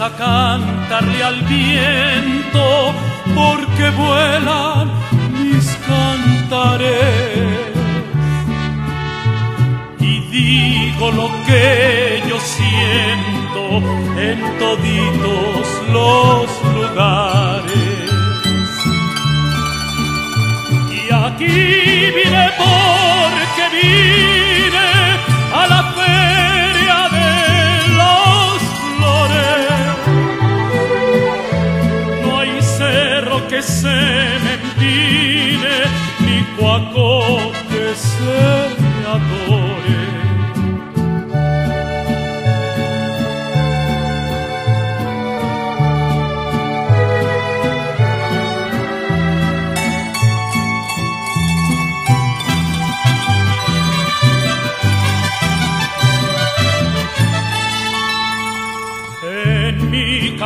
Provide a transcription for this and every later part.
a cantarle al viento, porque vuelan mis cantares. Y digo lo que yo siento en toditos los lugares. Y aquí vine porque vine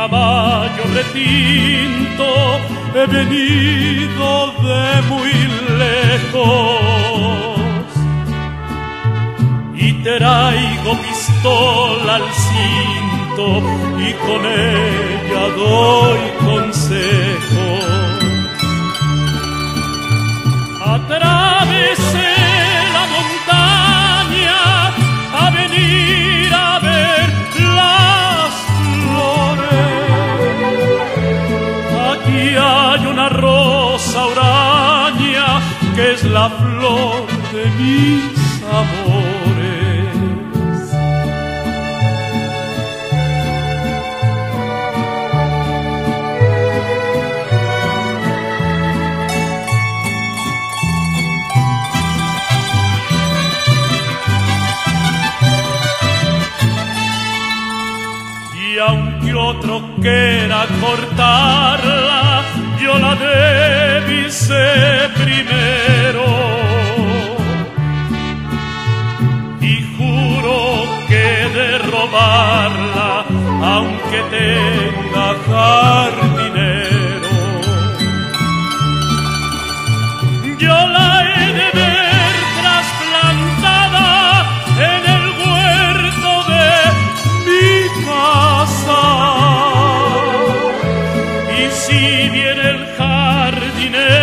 caballo retinto he venido de muy lejos. Y traigo pistola al cinto y con ella doy rosa huraña que es la flor de mis amores. Y aunque otro quiera cortarla, yo la debise primero. Y juro que de robarla, aunque tenga jardinero. Yo la he de ver trasplantada en el huerto de mi casa. Y si viene el